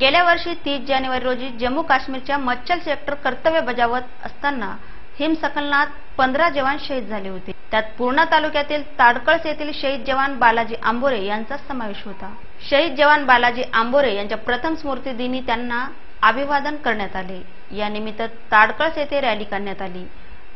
गेल्या वर्षी तीस जानेवारी रोजी जम्मू काश्मीरच्या मच्छल सेक्टर कर्तव्य बजावत असताना हिमसकलनात पंधरा जवान शहीद झाले होते. त्यात पूर्णा तालुक्यातील ताडकळस येथील शहीद जवान बालाजी आंबोरे यांचा समावेश होता. शहीद जवान बालाजी आंबोरे यांच्या प्रथम स्मृती दिनी त्यांना अभिवादन करण्यात आले. या निमित्त ताडकळस येथे रॅली काढण्यात आली.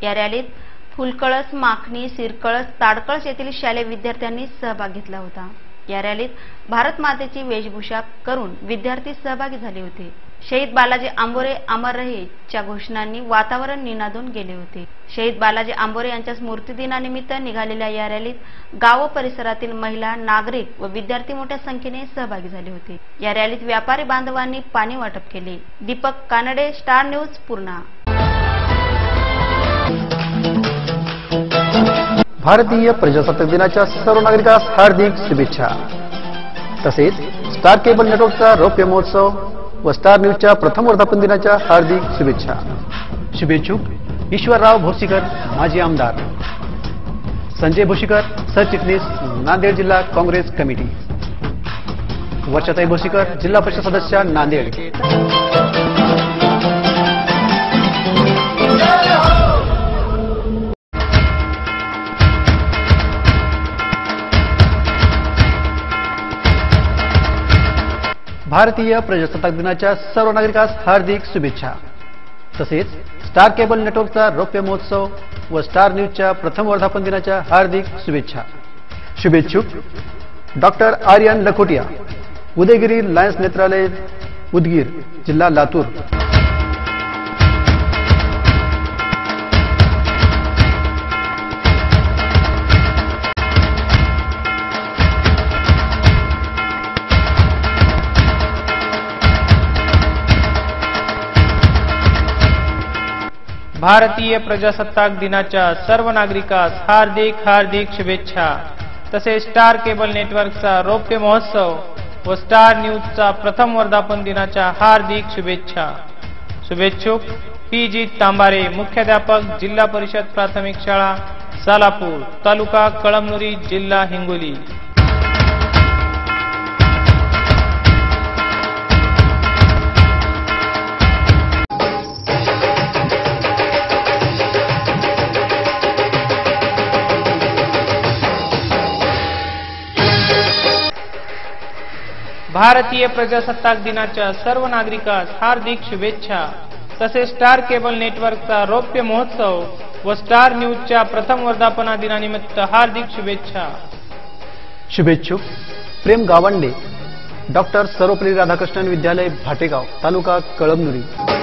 या रॅलीत फुलकळस माखणी सिरकळस ताडकळस येथील शालेय विद्यार्थ्यांनी सहभाग घेतला होता. या रॅलीत भारत मातेची वेशभूषा करून विद्यार्थी सहभागी झाले होते. शहीद बालाजी आंबोरे अमर रहे च्या घोषणांनी वातावरण निनादून गेले होते. शहीद बालाजी आंबोरे यांच्या स्मृतिदिनानिमित्त निघालेल्या या रॅलीत गाव परिसरातील महिला नागरिक व विद्यार्थी मोठ्या संख्येने सहभागी झाले होते. या रॅलीत व्यापारी बांधवांनी पाणी वाटप केले. Deepak Kanade star news Purna. भारतीय प्रजासत्ताक दिनाच्या सर्व नागरिकांस हार्दिक शुभेच्छा. तसेच स्टार केबल नेटवर्कचा रौप्य महोत्सव व स्टार न्यूजच्या प्रथम वर्धापन दिनाच्या हार्दिक शुभेच्छा. शुभेच्छुक ईश्वरराव भोसीकर माजी आमदार. संजय भोसीकर सरचिटणीस नांदेड जिल्हा काँग्रेस कमिटी. वर्षाताई भोसीकर जिल्हा परिषद सदस्य नांदेड. भारतीय प्रजासत्ताक दिनाच्या सर्व नागरिकांस हार्दिक शुभेच्छा. तसेच स्टार केबल नेटवर्कचा रौप्य महोत्सव व स्टार न्यूजच्या प्रथम वर्धापन दिनाच्या हार्दिक शुभेच्छा. शुभेच्छुक डॉक्टर आर्यन लखोटिया उदयगिरी लायन्स नेत्रालय उदगीर जिल्हा लातूर. भारतीय प्रजासत्ताक दिनाच्या सर्व नागरिकास हार्दिक हार्दिक शुभेच्छा. तसेच स्टार केबल नेटवर्कचा रौप्य महोत्सव व स्टार न्यूजचा प्रथम वर्धापन दिनाच्या हार्दिक शुभेच्छा. शुभेच्छुक पी. जी. तांबारे मुख्याध्यापक जिल्हा परिषद प्राथमिक शाळा सालापूर तालुका कळमनुरी जिल्हा हिंगोली. भारतीय प्रजासत्ताक दिनाच्या सर्व नागरिकास हार्दिक शुभेच्छा. तसेच स्टार केबल नेटवर्कचा रौप्य महोत्सव व स्टार न्यूजच्या प्रथम वर्धापना दिनानिमित्त हार्दिक शुभेच्छा. शुभेच्छुक. प्रेम गावंडे डॉक्टर सर्वपल्ली राधाकृष्णन विद्यालय भाटेगाव तालुका कळमनुरी.